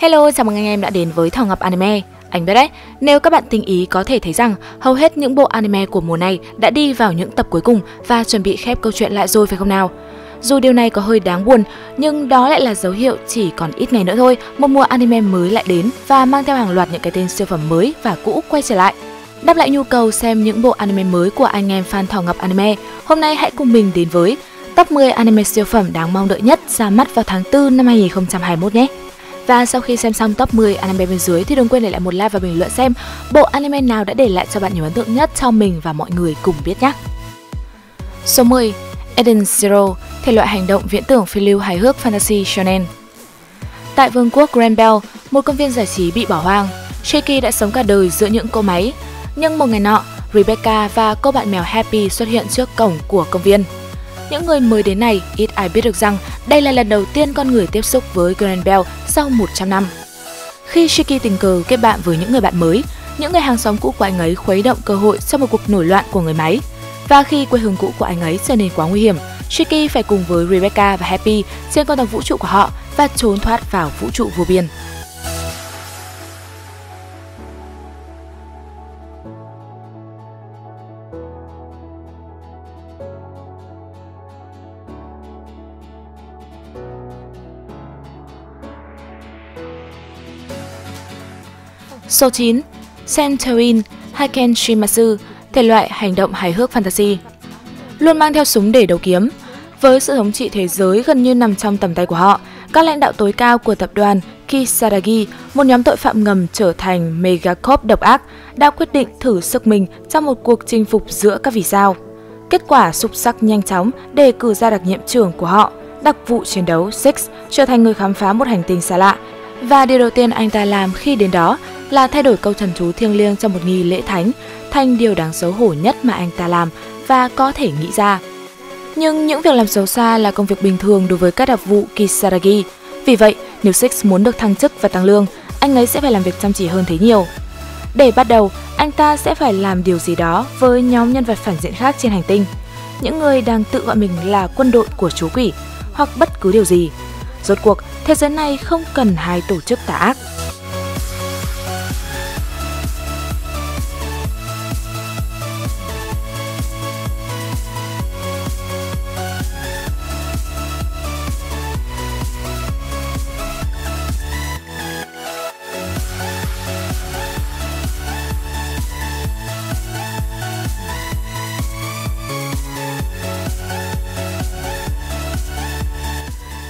Hello, chào mừng anh em đã đến với Thảo Ngọc Anime. Anh biết đấy, nếu các bạn tinh ý có thể thấy rằng hầu hết những bộ anime của mùa này đã đi vào những tập cuối cùng và chuẩn bị khép câu chuyện lại rồi phải không nào? Dù điều này có hơi đáng buồn, nhưng đó lại là dấu hiệu chỉ còn ít ngày nữa thôi, một mùa anime mới lại đến và mang theo hàng loạt những cái tên siêu phẩm mới và cũ quay trở lại. Đáp lại nhu cầu xem những bộ anime mới của anh em fan Thảo Ngọc Anime, hôm nay hãy cùng mình đến với top 10 anime siêu phẩm đáng mong đợi nhất ra mắt vào tháng 4 năm 2021 nhé. Và sau khi xem xong top 10 anime bên dưới thì đừng quên để lại một like và bình luận xem bộ anime nào đã để lại cho bạn nhiều ấn tượng nhất cho mình và mọi người cùng biết nhé. Số 10 Eden Zero, thể loại hành động viễn tưởng phiêu lưu hài hước fantasy shonen. Tại vương quốc Grand Bell, một công viên giải trí bị bỏ hoang, Shaky đã sống cả đời giữa những cỗ máy. Nhưng một ngày nọ, Rebecca và cô bạn mèo Happy xuất hiện trước cổng của công viên. Những người mới đến này ít ai biết được rằng đây là lần đầu tiên con người tiếp xúc với Grand Bell sau 100 năm. Khi Shiki tình cờ kết bạn với những người bạn mới, những người hàng xóm cũ của anh ấy khuấy động cơ hội sau một cuộc nổi loạn của người máy. Và khi quê hương cũ của anh ấy trở nên quá nguy hiểm, Shiki phải cùng với Rebecca và Happy trên con tàu vũ trụ của họ và trốn thoát vào vũ trụ vô biên. Số 9. Centaurin Haken Shimasu, thể loại hành động hài hước fantasy. Luôn mang theo súng để đấu kiếm. Với sự thống trị thế giới gần như nằm trong tầm tay của họ, các lãnh đạo tối cao của tập đoàn Kisaragi, một nhóm tội phạm ngầm trở thành Megacorp độc ác, đã quyết định thử sức mình trong một cuộc chinh phục giữa các vì sao. Kết quả sục sắc nhanh chóng để cử ra đặc nhiệm trưởng của họ, đặc vụ chiến đấu Six trở thành người khám phá một hành tinh xa lạ. Và điều đầu tiên anh ta làm khi đến đó là thay đổi câu thần chú thiêng liêng trong một nghi lễ thánh thành điều đáng xấu hổ nhất mà anh ta làm và có thể nghĩ ra. Nhưng những việc làm xấu xa là công việc bình thường đối với các đặc vụ Kisaragi. Vì vậy, nếu Six muốn được thăng chức và tăng lương, anh ấy sẽ phải làm việc chăm chỉ hơn thế nhiều. Để bắt đầu, anh ta sẽ phải làm điều gì đó với nhóm nhân vật phản diện khác trên hành tinh. Những người đang tự gọi mình là quân đội của chú quỷ hoặc bất cứ điều gì. Rốt cuộc, thế giới này không cần hai tổ chức tà ác.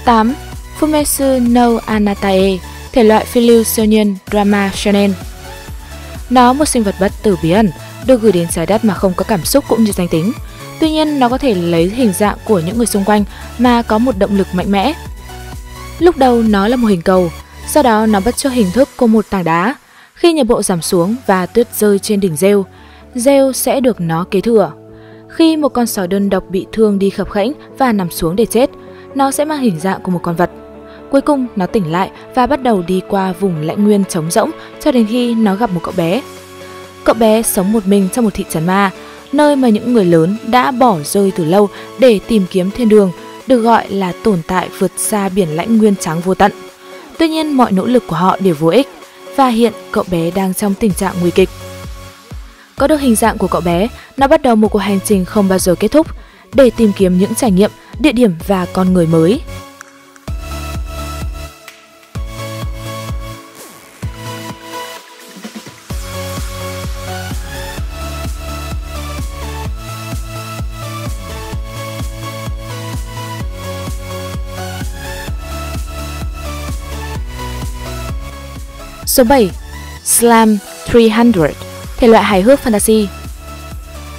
tám Fumetsu no Anatae, thể loại phiêu lưu siêu nhiên drama shonen. Nó một sinh vật bất tử bí ẩn, được gửi đến trái đất mà không có cảm xúc cũng như danh tính. Tuy nhiên, nó có thể lấy hình dạng của những người xung quanh mà có một động lực mạnh mẽ. Lúc đầu nó là một hình cầu, sau đó nó bắt chước hình thức của một tảng đá. Khi nhiệt độ giảm xuống và tuyết rơi trên đỉnh rêu, rêu sẽ được nó kế thừa. Khi một con sói đơn độc bị thương đi khập khẽnh và nằm xuống để chết, nó sẽ mang hình dạng của một con vật. Cuối cùng, nó tỉnh lại và bắt đầu đi qua vùng lãnh nguyên trống rỗng cho đến khi nó gặp một cậu bé. Cậu bé sống một mình trong một thị trấn ma, nơi mà những người lớn đã bỏ rơi từ lâu để tìm kiếm thiên đường, được gọi là tồn tại vượt xa biển lãnh nguyên trắng vô tận. Tuy nhiên, mọi nỗ lực của họ đều vô ích và hiện cậu bé đang trong tình trạng nguy kịch. Có được hình dạng của cậu bé, nó bắt đầu một cuộc hành trình không bao giờ kết thúc để tìm kiếm những trải nghiệm địa điểm và con người mới. Số 7. Slam 300, thể loại hài hước fantasy.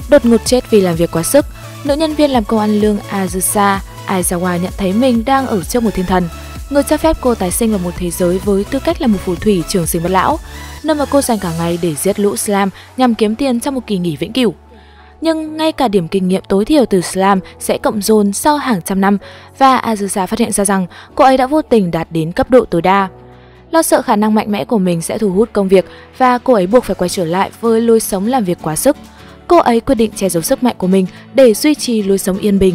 Đột ngột chết vì làm việc quá sức, Nữ nhân viên làm công ăn lương Azusa Aizawa nhận thấy mình đang ở trước một thiên thần, người cho phép cô tái sinh vào một thế giới với tư cách là một phù thủy trường sinh bất lão, nơi mà cô dành cả ngày để giết lũ Slam nhằm kiếm tiền trong một kỳ nghỉ vĩnh cửu. Nhưng ngay cả điểm kinh nghiệm tối thiểu từ Slam sẽ cộng dồn sau hàng trăm năm và Azusa phát hiện ra rằng cô ấy đã vô tình đạt đến cấp độ tối đa. Lo sợ khả năng mạnh mẽ của mình sẽ thu hút công việc và cô ấy buộc phải quay trở lại với lối sống làm việc quá sức cô ấy quyết định che giấu sức mạnh của mình để duy trì lối sống yên bình.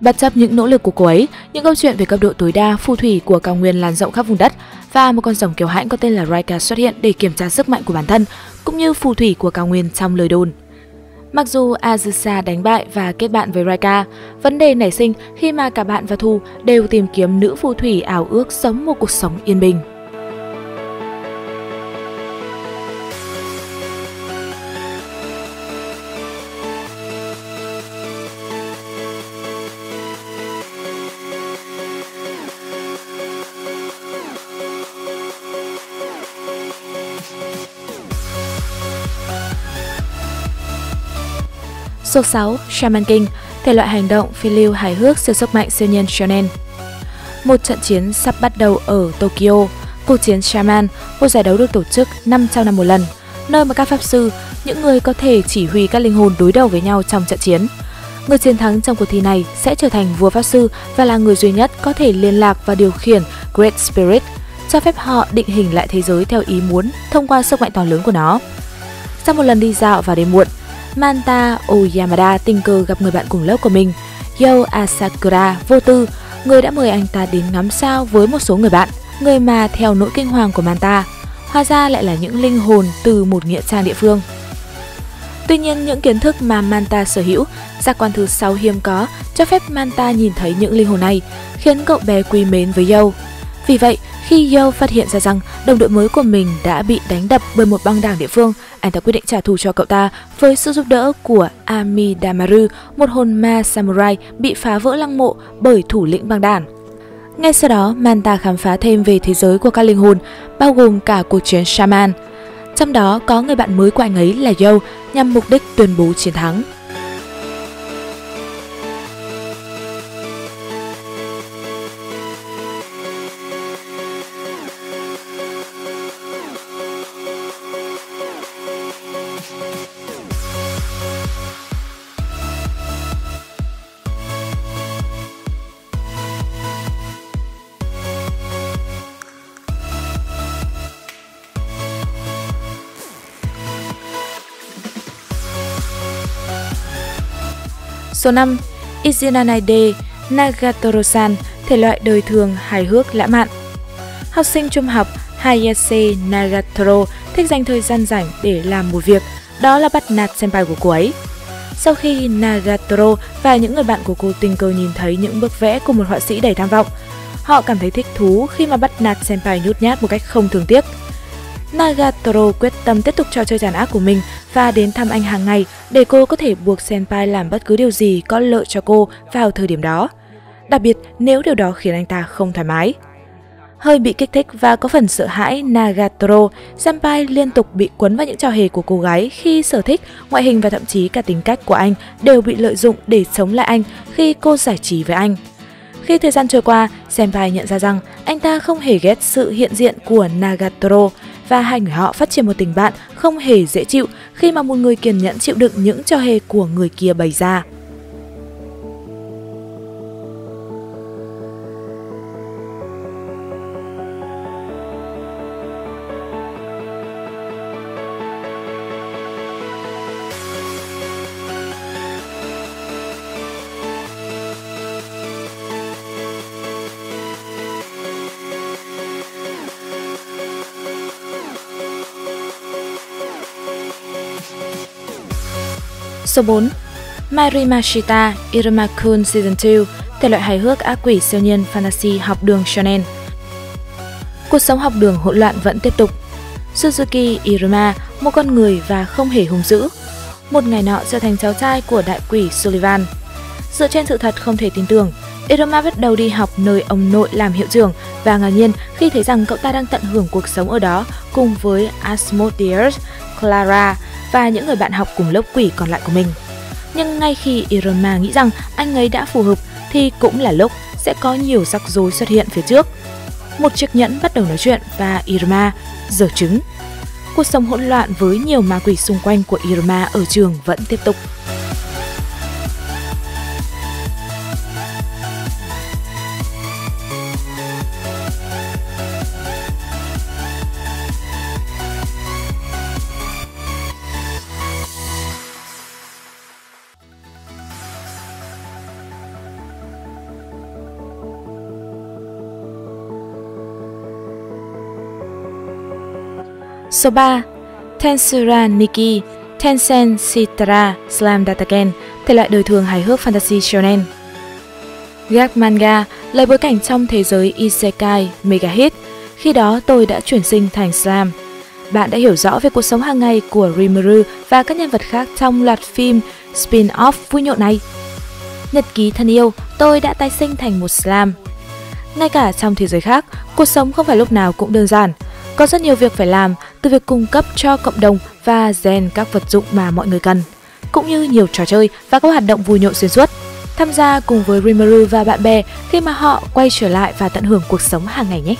Bất chấp những nỗ lực của cô ấy, những câu chuyện về cấp độ tối đa phù thủy của cao nguyên lan rộng khắp vùng đất và một con rồng kiều hãnh có tên là Raika xuất hiện để kiểm tra sức mạnh của bản thân, cũng như phù thủy của cao nguyên trong lời đồn. Mặc dù Azusa đánh bại và kết bạn với Raika, vấn đề nảy sinh khi mà cả bạn và Thu đều tìm kiếm nữ phù thủy ảo ước sống một cuộc sống yên bình. Số 6. Shaman King, thể loại hành động phiêu lưu hài hước siêu sức mạnh siêu nhân shonen. Một trận chiến sắp bắt đầu ở Tokyo. Cuộc chiến Shaman, một giải đấu được tổ chức 500 năm một lần, nơi mà các pháp sư, những người có thể chỉ huy các linh hồn đối đầu với nhau trong trận chiến. Người chiến thắng trong cuộc thi này sẽ trở thành vua pháp sư và là người duy nhất có thể liên lạc và điều khiển Great Spirit, cho phép họ định hình lại thế giới theo ý muốn thông qua sức mạnh to lớn của nó. Sau một lần đi dạo vào đêm muộn, Manta Oyamada tình cờ gặp người bạn cùng lớp của mình, Yo Asakura vô tư, người đã mời anh ta đến ngắm sao với một số người bạn, người mà theo nỗi kinh hoàng của Manta, hóa ra lại là những linh hồn từ một nghĩa trang địa phương. Tuy nhiên, những kiến thức mà Manta sở hữu, giác quan thứ sáu hiếm có, cho phép Manta nhìn thấy những linh hồn này, khiến cậu bé quý mến với Yo. Vì vậy, khi Yo phát hiện ra rằng đồng đội mới của mình đã bị đánh đập bởi một băng đảng địa phương, anh ta quyết định trả thù cho cậu ta với sự giúp đỡ của Amidamaru, một hồn ma samurai bị phá vỡ lăng mộ bởi thủ lĩnh băng đảng. Ngay sau đó, Manta khám phá thêm về thế giới của các linh hồn, bao gồm cả cuộc chiến Shaman. Trong đó có người bạn mới của anh ấy là Yo, nhằm mục đích tuyên bố chiến thắng. Số 5. Izanade Nagatoro-san, thể loại đời thường, hài hước, lãng mạn. Học sinh trung học Hayase Nagatoro thích dành thời gian rảnh để làm một việc, đó là bắt nạt senpai của cô ấy. Sau khi Nagatoro và những người bạn của cô tình cờ nhìn thấy những bức vẽ của một họa sĩ đầy tham vọng, họ cảm thấy thích thú khi mà bắt nạt senpai nhút nhát một cách không thường tiếc. Nagatoro quyết tâm tiếp tục trò chơi giàn ác của mình và đến thăm anh hàng ngày để cô có thể buộc Senpai làm bất cứ điều gì có lợi cho cô vào thời điểm đó. Đặc biệt nếu điều đó khiến anh ta không thoải mái. Hơi bị kích thích và có phần sợ hãi Nagatoro, Senpai liên tục bị cuốn vào những trò hề của cô gái khi sở thích, ngoại hình và thậm chí cả tính cách của anh đều bị lợi dụng để sống lại anh khi cô giải trí với anh. Khi thời gian trôi qua, Senpai nhận ra rằng anh ta không hề ghét sự hiện diện của Nagatoro, và hai người họ phát triển một tình bạn không hề dễ chịu khi mà một người kiên nhẫn chịu đựng những trò hề của người kia bày ra. Số 4 Marimashita Iruma-kun Season 2 Thể loại hài hước ác quỷ siêu nhiên fantasy học đường shonen. Cuộc sống học đường hỗn loạn vẫn tiếp tục. Suzuki Iruma, một con người và không hề hung dữ. Một ngày nọ trở thành cháu trai của đại quỷ Sullivan. Dựa trên sự thật không thể tin tưởng Iruma bắt đầu đi học nơi ông nội làm hiệu trưởng và ngạc nhiên khi thấy rằng cậu ta đang tận hưởng cuộc sống ở đó cùng với Asmodeus, Clara và những người bạn học cùng lớp quỷ còn lại của mình. Nhưng ngay khi Irma nghĩ rằng anh ấy đã phù hợp, thì cũng là lúc sẽ có nhiều rắc rối xuất hiện phía trước. Một chiếc nhẫn bắt đầu nói chuyện và Irma giở trứng. Cuộc sống hỗn loạn với nhiều ma quỷ xung quanh của Irma ở trường vẫn tiếp tục. Số 3. Tensura Niki Tensen Sitara Slam Dataken, thể loại đời thường hài hước fantasy shonen. Gag manga, lấy bối cảnh trong thế giới Isekai mega hit, khi đó tôi đã chuyển sinh thành Slam. Bạn đã hiểu rõ về cuộc sống hàng ngày của Rimuru và các nhân vật khác trong loạt phim spin-off vui nhộn này. Nhật ký thân yêu, tôi đã tái sinh thành một Slam. Ngay cả trong thế giới khác, cuộc sống không phải lúc nào cũng đơn giản. Có rất nhiều việc phải làm, từ việc cung cấp cho cộng đồng và rèn các vật dụng mà mọi người cần, cũng như nhiều trò chơi và các hoạt động vui nhộn xuyên suốt. Tham gia cùng với Rimuru và bạn bè khi mà họ quay trở lại và tận hưởng cuộc sống hàng ngày nhé.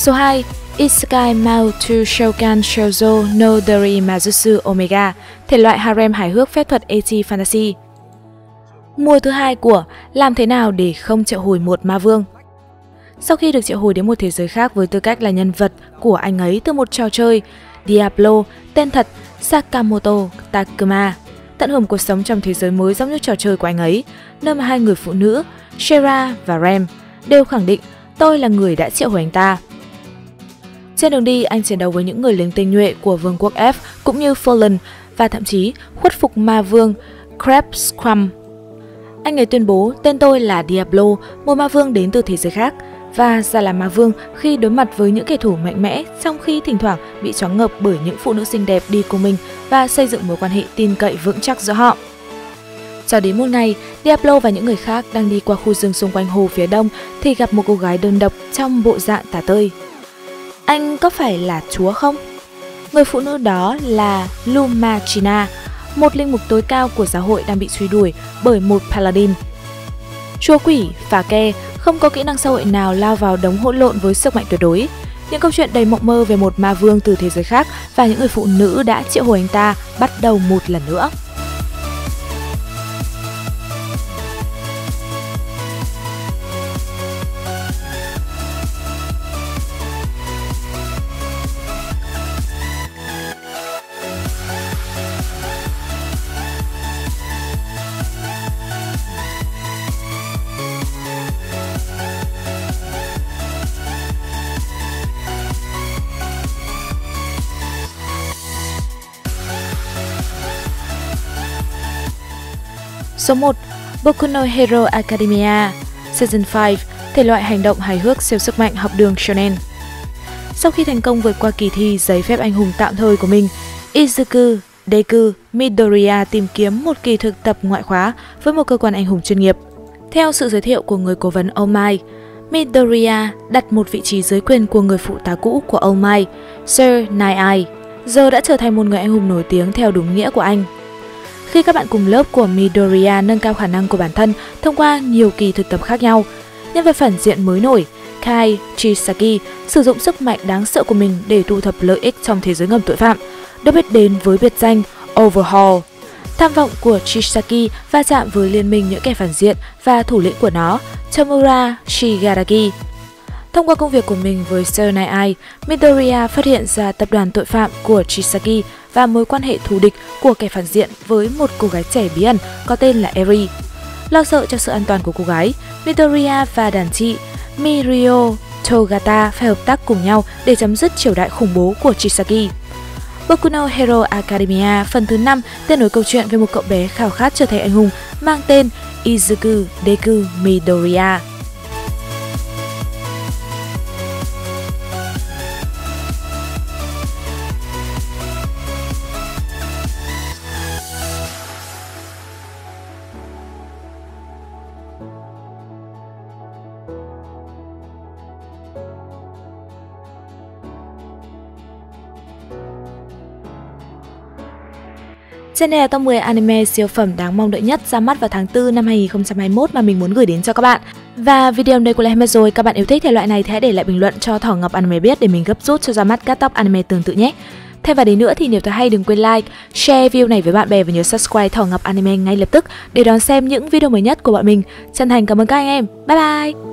Số 2. Isekai Mao to Shogun Shoujo no Dori Majutsu Omega, thể loại harem hài hước phép thuật AT Fantasy. Mùa thứ hai của Làm thế nào để không triệu hồi một ma vương? Sau khi được triệu hồi đến một thế giới khác với tư cách là nhân vật của anh ấy từ một trò chơi, Diablo, tên thật Sakamoto Takuma, tận hưởng cuộc sống trong thế giới mới giống như trò chơi của anh ấy, nơi mà hai người phụ nữ, Shera và Rem, đều khẳng định tôi là người đã triệu hồi anh ta. Trên đường đi, anh chiến đấu với những người lính tinh nhuệ của vương quốc F cũng như Fallen và thậm chí khuất phục ma vương Krebs Crumb. Anh ấy tuyên bố tên tôi là Diablo, một ma vương đến từ thế giới khác và ra làm ma vương khi đối mặt với những kẻ thù mạnh mẽ trong khi thỉnh thoảng bị choáng ngợp bởi những phụ nữ xinh đẹp đi cùng mình và xây dựng mối quan hệ tin cậy vững chắc giữa họ. Cho đến một ngày, Diablo và những người khác đang đi qua khu rừng xung quanh hồ phía đông thì gặp một cô gái đơn độc trong bộ dạng tả tơi. Anh có phải là chúa không? Người phụ nữ đó là Lumachina, một linh mục tối cao của giáo hội đang bị truy đuổi bởi một paladin. Chúa quỷ, phà ke, không có kỹ năng xã hội nào lao vào đống hỗn lộn với sức mạnh tuyệt đối. Những câu chuyện đầy mộng mơ về một ma vương từ thế giới khác và những người phụ nữ đã triệu hồi anh ta bắt đầu một lần nữa. Số 1. Boku no Hero Academia Season 5 Thể loại hành động hài hước siêu sức mạnh học đường shonen Sau khi thành công vượt qua kỳ thi giấy phép anh hùng tạm thời của mình, Izuku Deku Midoriya tìm kiếm một kỳ thực tập ngoại khóa với một cơ quan anh hùng chuyên nghiệp. Theo sự giới thiệu của người cố vấn Oh My, Midoriya đặt một vị trí dưới quyền của người phụ tá cũ của Oh My, Sir Nine giờ đã trở thành một người anh hùng nổi tiếng theo đúng nghĩa của anh. Khi các bạn cùng lớp của Midoriya nâng cao khả năng của bản thân thông qua nhiều kỳ thực tập khác nhau, nhân vật phản diện mới nổi Kai Chisaki sử dụng sức mạnh đáng sợ của mình để thu thập lợi ích trong thế giới ngầm tội phạm, được biết đến với biệt danh Overhaul. Tham vọng của Chisaki va chạm với liên minh những kẻ phản diện và thủ lĩnh của nó, Tamura Shigaraki. Thông qua công việc của mình với Serenai Eye, Midoriya phát hiện ra tập đoàn tội phạm của Chisaki và mối quan hệ thù địch của kẻ phản diện với một cô gái trẻ bí ẩn có tên là Eri. Lo sợ cho sự an toàn của cô gái, Midoriya và đàn chị Mirio Togata phải hợp tác cùng nhau để chấm dứt triều đại khủng bố của Chisaki. Boku no Hero Academia phần thứ 5 tên nối câu chuyện về một cậu bé khao khát trở thành anh hùng mang tên Izuku Deku Midoriya. Trên đây là top 10 anime siêu phẩm đáng mong đợi nhất ra mắt vào tháng 4 năm 2021 mà mình muốn gửi đến cho các bạn. Và video này của lại hết rồi, các bạn yêu thích thể loại này thì hãy để lại bình luận cho Thỏ Ngọc Anime biết để mình gấp rút cho ra mắt các top anime tương tự nhé. Thêm vào đấy nữa thì nếu thấy hay đừng quên like, share video này với bạn bè và nhớ subscribe Thỏ Ngọc Anime ngay lập tức để đón xem những video mới nhất của bọn mình. Chân thành cảm ơn các anh em. Bye bye!